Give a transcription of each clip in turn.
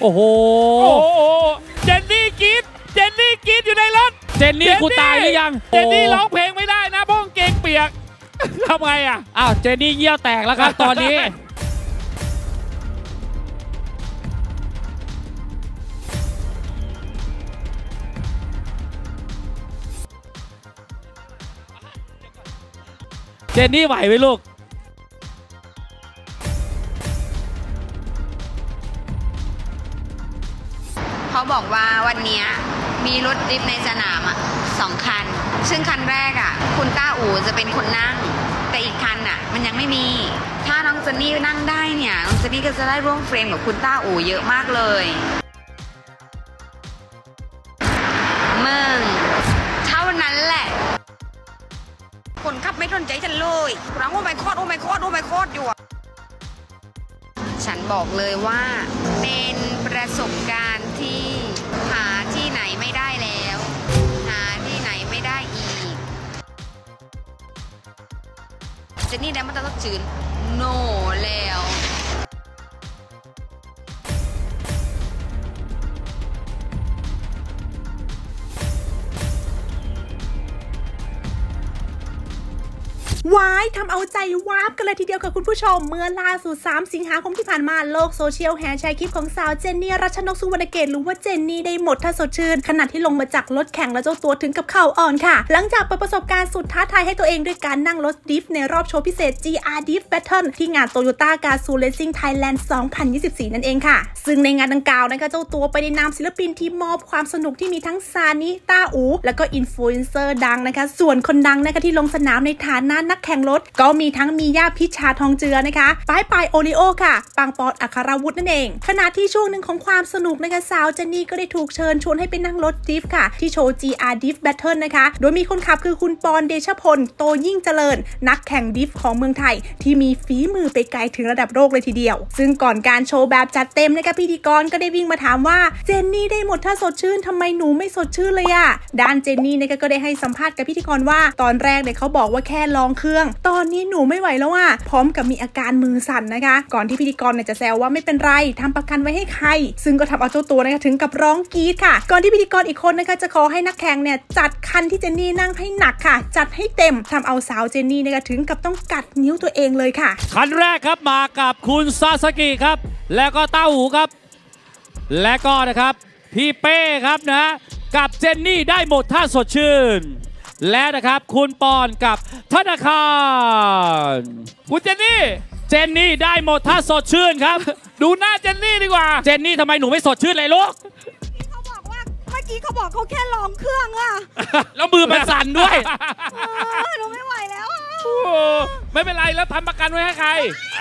โอ้โห โอ้โหเจนนี่กรีดเจนนี่กรีดอยู่ในรถเจนนี่กูตายหรือยังเจนนี่โร้องเพลงไม่ได้นะเพราะกางเกงเปียกทำไงอะอ้าวเจนนี่เยี่ยวแตกแล้วครับตอนนี้เจนนี่ไหวไหมลูก มีรถดริฟต์ในสนามอะสองคัน ซึ่งคันแรกอะ คุณต้าอู่จะเป็นคนนั่ง แต่อีกคันอะ มันยังไม่มี ถ้าน้องเจนนี่นั่งได้เนี่ย น้องเจนนี่ก็จะได้ร่วมเฟรมกับคุณต้าอู่เยอะมากเลยมึงเท่านั้นแหละ คนขับไม่สนใจฉันเลยร้องโอ้ไม่คอดโอ้ไม่คอดโอ้ไม่คอดอยู่อะฉันบอกเลยว่าเป็นประสบการณ์ที่หา เจนนี่ได้มาต้องจืนโนแล้ว วายทำเอาใจวาบกันเลยทีเดียวกับคุณผู้ชม เมื่อล่าสุด 3 สิงหาคมที่ผ่านมาโลกโซเชียลแห่แชร์คลิปของสาวเจนนี่รัชนกสุวรรณเกตหรือว่าเจนนี่ได้หมดถ้าสดชื่นขณะที่ลงมาจากรถแข่งและเจ้าตัวถึงกับเข่าอ่อนค่ะ หลังจากเปิดประสบการณ์สุดท้าทายให้ตัวเองด้วยการนั่งรถ drift ในรอบโชว์พิเศษ GR Drift Battle ที่งาน Toyota g a z o o Racing Thailand 2024 นั่นเองค่ะ ซึ่งในงานดังกล่าวนะคะเจ้าตัวไปในนามศิลปินที่มอบความสนุกที่มีทั้งซานิต้าอู แล้วก็อินฟลูเอนเซอร์ดังนะคะ ส่วนคนดังนะคะที่ลงสนามในฐานะนักแข่งรถ ก็มีทั้งมีย่าพิชชาทองเจือนะคะป้ายปายโอริโอค่ะ ปังปอนอัครวุฒินั่นเอง ขณะที่ช่วงหนึ่งของความสนุกนะคะสาวเจนนี่ก็ได้ถูกเชิญชวนให้ไปนั่งรถ drift ค่ะ ที่โชว์ GR Drift Battle นะคะ โดยมีคนขับคือคุณปอนเดชพล โตยิ่งเจริญ นักแข่งดิฟของเมืองไทย ที่มีฝีมือไปไกลถึงระดับโลกเลยทีเดียว ซึ่งก่อนการโชว์แบบจัดเต็มนะคะพิธีกรก็ได้วิ่งมาถามว่าเจนนี่ได้หมดถ้าสดชื่นทำไมหนูไม่สดชื่นเลยอะด้านเจนนี่นะคะก็ได้ให้สัมภาษณ์กับพิธีกรว่าตอนแรกเนี่ยเขาบอกว่าแค่ลองเครื่อง ตอนนี้หนูไม่ไหวแล้วอะพร้อมกับมีอาการมือสั่นนะคะ ก่อนที่พิธีกรเนี่ยจะแซวว่าไม่เป็นไรทำประกันไว้ให้ใคร ซึ่งก็ทำเอาเจ้าตัวนะคะถึงกับร้องกรี๊ดค่ะ ก่อนที่พิธีกรอีกคนนะคะจะขอให้นักแข่งเนี่ยจัดคันที่เจนนี่นั่งให้หนักค่ะ จัดให้เต็มทำเอาสาวเจนนี่นะคะถึงกับต้องกัดนิ้วตัวเองเลยค่ะ คันแรกครับมากับคุณซาสกิครับ แล้วก็เต้าหูครับ และก็นะครับพี่เป้ครับนะ กับเจนนี่ได้หมดถ้าสดชื่น และนะครับคุณปอนกับธนาคารคุณเจนนี่ เจนนี่ได้หมดถ้าสดชื่นครับ ดูหน้าเจนนี่ดีกว่า เจนนี่ทำไมหนูไม่สดชื่นเลยลูกเขาบอกว่าเมื่อกี้เขาบอกเขาแค่ลองเครื่องอะแล้วมือมันสั่นด้วยเออหนูไม่ไหวแล้วอะโอ้ไม่เป็นไรแล้วทำประกันไว้ให้ใคร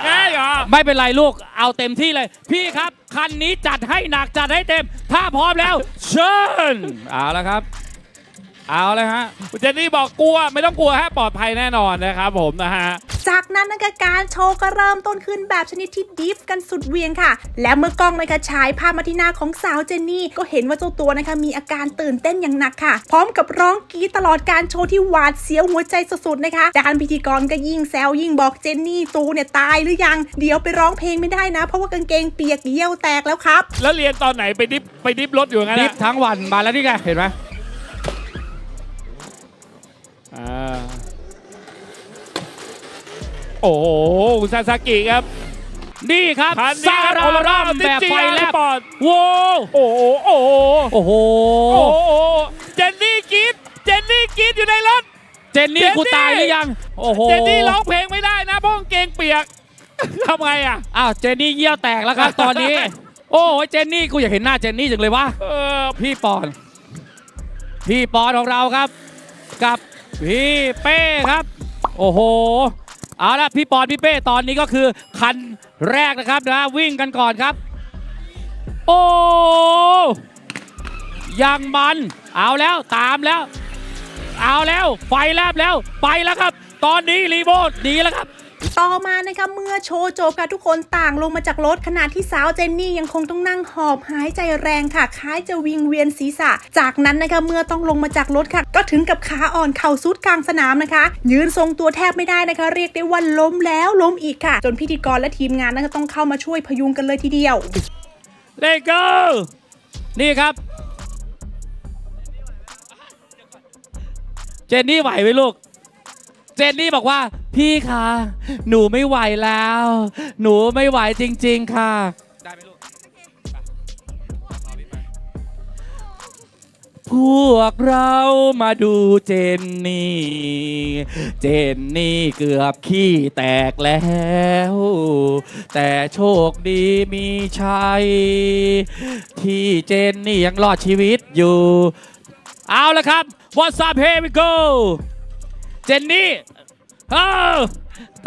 ง่ายเหรอไม่เป็นไรลูกเอาเต็มที่เลย พี่ครับ คันนี้จัดให้หนักจัดให้เต็ม ถ้าพร้อมแล้ว เชิญเอาละครับ เอาเลยฮะคุณเจนนี่บอกกลัวไม่ต้องกลัวฮะปลอดภัยแน่นอนนะครับผมนะฮะจากนั้นนะคะการโชว์ก็เริ่มต้นขึ้นแบบชนิดที่ดิฟกันสุดเหวียงค่ะ และเมื่อกล้องนะคะฉายภาพมาที่หน้าของสาวเจนนี่ ก็เห็นว่าเจ้าตัวนะคะมีอาการตื่นเต้นอย่างหนักค่ะ พร้อมกับร้องกรีดตลอดการโชว์ที่หวาดเสียวหัวใจสุดๆนะคะด้านพิธีกรก็ยิ่งแซวยิ่งบอกเจนนี่ตูเนี่ยตายหรือยังเดี๋ยวไปร้องเพลงไม่ได้นะ เพราะว่ากางเกงเปียกเยี่ยวแตกแล้วครับ แล้วเรียนตอนไหนไปดิฟไปดิฟรถอยู่งั้นดิอะฟทั้งวันมาแล้วนี่ไงเห็นไหมอ่า โอ้โหคุณซาซากิครับ นี่ครับคันซานี้ครับราโอลารัร่ามแบบติดไฟจีอาร์แลบปอดโว้โอ้โหโอ้โหโอ้โหโอ้โหเจนนี่กรีดเจนนี่กรีดอยู่ในรถเจนนี่เจนนี่กูตายหรือยังโอ้โหเจนนี่ร้องเพลงไม่ได้นะเพราะกางเกงเปียกทำไงอะอ้าวเจนนี่เยี่ยวแตกแล้วครับตอนนี้ โอ้ยเจนนี่กูอยากเห็นหน้าเจนนี่จังเลยวะเออพี่ปอน พี่ปอนของเราครับ กับ พี่เป้ครับ โอ้โหเอาละพี่ปอนพี่เป้ตอนนี้ก็คือคันแรกนะครับนะวิ่งกันก่อนครับ โอ้ยังมันเอาแล้วตามแล้ว เอาแล้วไฟแลบแล้วไปแล้วครับ ตอนนี้รีโมทดีแล้วครับ ต่อมานะคะเมื่อโชว์จบค่ะทุกคนต่างลงมาจากรถขณะที่สาวเจนนี่ยังคงต้องนั่งหอบหายใจแรงค่ะ คล้ายจะวิงเวียนศีรษะ จากนั้นนะคะเมื่อต้องลงมาจากรถค่ะ ก็ถึงกับขาอ่อนเข่าซุดกลางสนามนะคะ ยืนทรงตัวแทบไม่ได้นะคะ เรียกได้ว่าล้มแล้วล้มอีกค่ะ จนพิธีกรและทีมงานนะคะต้องเข้ามาช่วยพยุงกันเลยทีเดียวเลโก้นี่ครับ เจนนี่ไหวไหมลูก จนนี่บอกว่า พี่คะหนูไม่ไหวแล้ว หนูไม่ไหวจริง ๆ ค่ะ ได้ไหมลูกพวกเรามาดูเจนนี่ เจนนี่เกือบขี้แตกแล้ว แต่โชคดีมีชัย ที่เจนนี่ยังรอดชีวิตอยู่ เอาละครับ What's up here we go เจนนี่เอ้า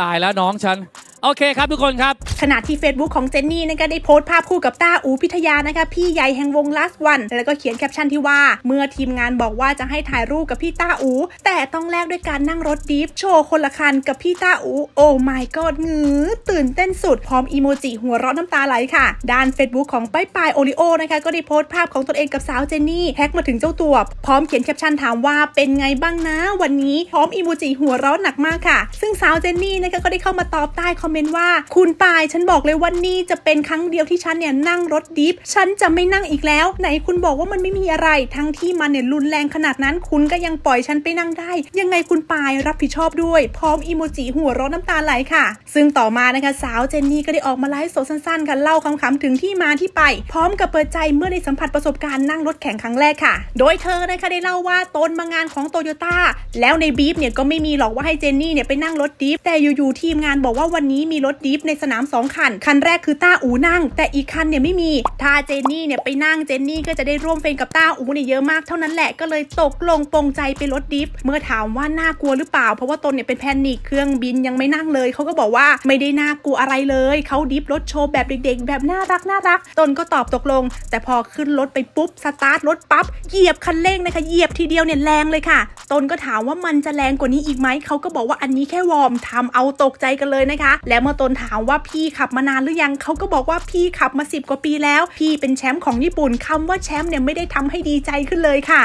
ตายแล้วน้องฉัน โอเคครับทุกคนครับ ขณะที่ Facebook ของเจนนี่นะคะได้โพสต์ภาพคู่กับต้าอูพิทยานะคะ พี่ใหญ่แห่งวง last one แล้วก็เขียนแคปชั่นที่ว่า เมื่อทีมงานบอกว่าจะให้ถ่ายรูปกับพี่ต้าอู แต่ต้องแลกด้วยการนั่งรถ drift โชว์คนละคันกับพี่ต้าอู oh my god งือตื่นเต้นสุดพร้อมอีโมจิหัวเราะน้ำตาไหลค่ะ ด้าน Facebook ของป้ายปายโอริโอนะคะก็ได้โพสต์ภาพของตนเองกับสาวเจนนี่แท็กมาถึงเจ้าตัว พร้อมเขียนแคปชั่นถามว่าเป็นไงบ้างนะวันนี้พร้อมอีโมจิหัวเราะหนักมากค่ะ ซึ่งสาวเจนนี่นะคะก็ได้เข้ามาตอบใต้คอมเมนต์ว่า คุณปายฉันบอกเลยว่านี่จะเป็นครั้งเดียวที่ฉันเนี่ยนั่งรถ drift ฉันจะไม่นั่งอีกแล้ว ไหนคุณบอกว่ามันไม่มีอะไร ทั้งที่มันเนี่ยรุนแรงขนาดนั้น คุณก็ยังปล่อยฉันไปนั่งได้ ยังไงคุณปายรับผิดชอบด้วย พร้อมอีโมจิหัวราะน้ำตาไหลค่ะ ซึ่งต่อมานะคะสาวเจนนี่ก็ได้ออกมาไลฟ์สดสั้นๆค่ะเล่าคำๆถึงที่มาที่ไป พร้อมกับเปิดใจเมื่อได้สัมผัสประสบการณ์นั่งรถแข่งครั้งแรกค่ะ โดยเธอนะคะได้เล่าว่าตนมางานของโตโยต้าแล้วในบีฟเนี่ยก็ไม่มีหรอกว่าให้เจนนี่เนี่ยไปนั่งรถดิฟแต่อยู่ๆทีมงานบอกว่าวันนี้มีรถดิฟในสนามสองคัน คันแรกคือต้าอูนั่ง แต่อีกคันเนี่ยไม่มี ถ้าเจนนี่เนี่ยไปนั่งเจนนี่ก็จะได้ร่วมเฟรมกับต้าอูเนี่ยเยอะมากเท่านั้นแหละก็เลยตกลงปรงใจไปรถ drift เมื่อถามว่าน่ากลัวหรือเปล่า เพราะว่าตนเนี่ยเป็น panic เครื่องบินยังไม่นั่งเลยเขาก็บอกว่าไม่ได้น่ากลัวอะไรเลยเขา drift รถโชว์แบบเด็กๆ แบบน่ารักน่ารัก ตนก็ตอบตกลง แต่พอขึ้นรถไปปุ๊บสตาร์ทรถปั๊บเหยียบคันเร่งนะคะเหยียบทีเดียวเนี่ยแรงเลยค่ะ ตนก็ถามว่ามันจะแรงกว่านี้อีกไหมเขาก็บอกว่าอันนี้แค่ warm ทำเอาตกใจกันเลยนะคะ แล้วเมื่อตนถามว่าพี่ขับมานานหรือยังเขาก็บอกว่าพี่ขับมาสิบกว่าปีแล้ว พี่เป็นแชมป์ของญี่ปุ่นคำว่าแชมป์เนี่ยไม่ได้ทำให้ดีใจขึ้นเลยค่ะ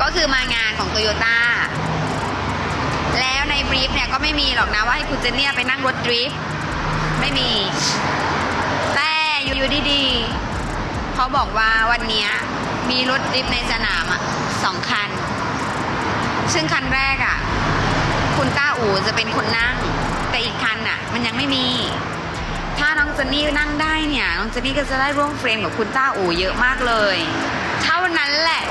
ก็คือมางานของโตโยต้าแล้วใน brief เนี่ยก็ไม่มีหรอกนะว่าให้คุณเจนเนี่ยไปนั่งรถ drift ไม่มี แต่อยู่ดีๆเขาบอกว่าวันนี้มีรถ drift ในสนามอะสองคัน ซึ่งคันแรกอะ คุณต้าอูจะเป็นคนนั่ง แต่อีกคันอะ มันยังไม่มี ถ้าน้องเจนนี่นั่งได้เนี่ยน้องเจนนี่ก็จะได้ร่วมเฟรมกับคุณต้าอูเยอะมากเลย เท่านั้นแหละ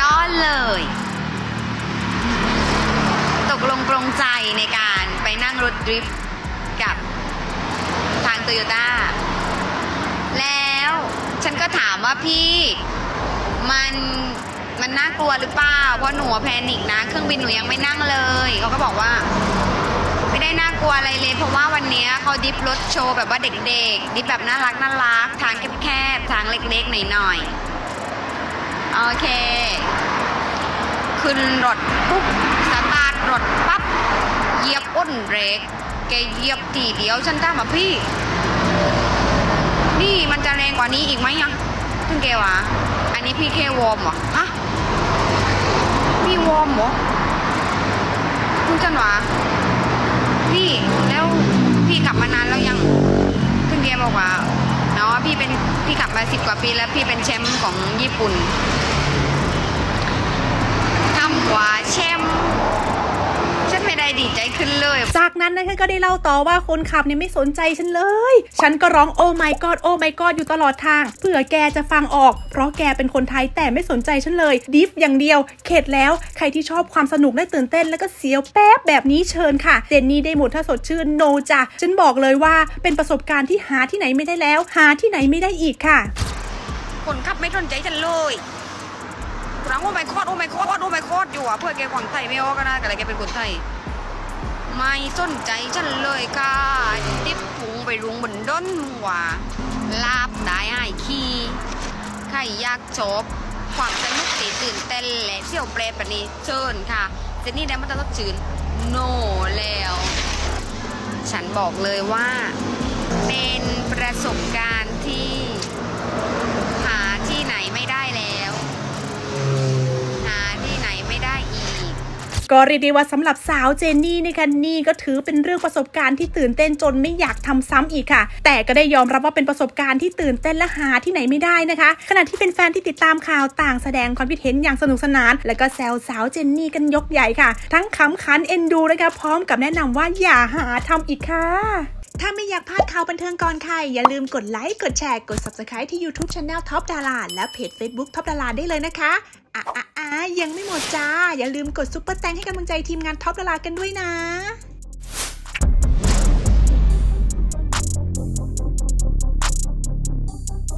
ก็เลย ตกลงปรงใจในการไปนั่งรถดริฟต์กับทางโตโยต้าแล้วฉันก็ถามว่าพี่มัน มันน่ากลัวหรือเปล่าเพราะหนูแพนิคนะ เครื่องบินหนูยังไม่นั่งเลยเขาก็บอกว่า ไม่ได้น่ากลัวอะไรเลย เพราะว่าวันนี้เขาดิฟรถโชว์แบบว่าเด็กๆดิฟแบบน่ารักน่ารักทางแคบๆทางเล็กๆหน่อยๆโอเค ขึ้นรถปุ๊บสตาร์ทรถปั๊บเหยียบอ้นเบรกแกเหยียบทีเดียวฉันถามาพี่ นี่มันจะแรงกว่านี้อีกไหมยังถึงแกวะ นี้พี่แค่วอร์มเหรอฮะพี่วอร์มเหรอคุณจันหวะพี่แล้วพี่กลับมานานแล้วยังเพิ่งแกบอกว่าเนาะพี่เป็นพี่กลับมาสิบกว่าปีแล้วพี่เป็นแชมป์ของญี่ปุ่นทำกว่าแชมป์ ใจขึ้นเลย จากนั้นนะคะก็ได้เล่าต่อว่าคนขับเนี่ยไม่สนใจฉันเลย ฉันก็ร้องโอ้ my god โอ้ my god อยู่ตลอดทางเผื่อแกจะฟังออก เพราะแกเป็นคนไทยแต่ไม่สนใจฉันเลย ดิฟอย่างเดียว เข็ดแล้วใครที่ชอบความสนุกและตื่นเต้น แล้วก็เสียวแป๊บแบบนี้เชิญค่ะเจนนี่ได้หมดถ้าสดชื่นโนจ้ะฉันบอกเลยว่าเป็นประสบการณ์ที่หาที่ไหนไม่ได้แล้ว หาที่ไหนไม่ได้อีกค่ะ คนขับไม่สนใจฉันเลยร้องโอ้ไม่คอดโอ้ไม่คอดโอ้ไม่คอดอยู่อะเพื่อแกคนไทยไม่ออกกันนะแต่แกเป็นคนไทย ไม่สนใจฉันเลยค่ะดิบพุงไปรุงบนด้นมึงว่าลาบได้ไอ้ขี้ใครอยากจบความสนุกตีตื่นเต้นและเที่ยวเปรตแบบนี้เชิญค่ะเจนนี่ได้มาตรฐานจืนโนแล้ว ฉันบอกเลยว่า เป็นประสบการณ์ที่หาที่ไหนไม่ได้แล้ว หาที่ไหนไม่ได้อี ก็เรียกได้ว่าสำหรับสาวเจนนี่นะคะนี่ก็ถือเป็นเรื่องประสบการณ์ที่ตื่นเต้นจนไม่อยากทำซ้ำอีกค่ะ แต่ก็ได้ยอมรับว่าเป็นประสบการณ์ที่ตื่นเต้นและหาที่ไหนไม่ได้นะคะ ขณะที่เป็นแฟนที่ติดตามข่าวต่างแสดงความคิดเห็นอย่างสนุกสนาน และก็แซวสาวเจนนี่กันยกใหญ่ค่ะ ทั้งขำขันเอ็นดูนะคะพร้อมกับแนะนำว่าอย่าหาทำอีกค่ะถ้าไม่อยากพลาดข่าวบันเทิงก่อนใคร อย่าลืมกดไลค์ กดแชร์ กด Subscribe ที่ YouTube Channel Top Dara และเพจ Facebook Top Dara ได้เลยนะคะ อะอะอะยังไม่หมดจ้า อย่าลืมกด Super Thanks ให้กำลังใจทีมงานท็อปดารากันด้วยนะ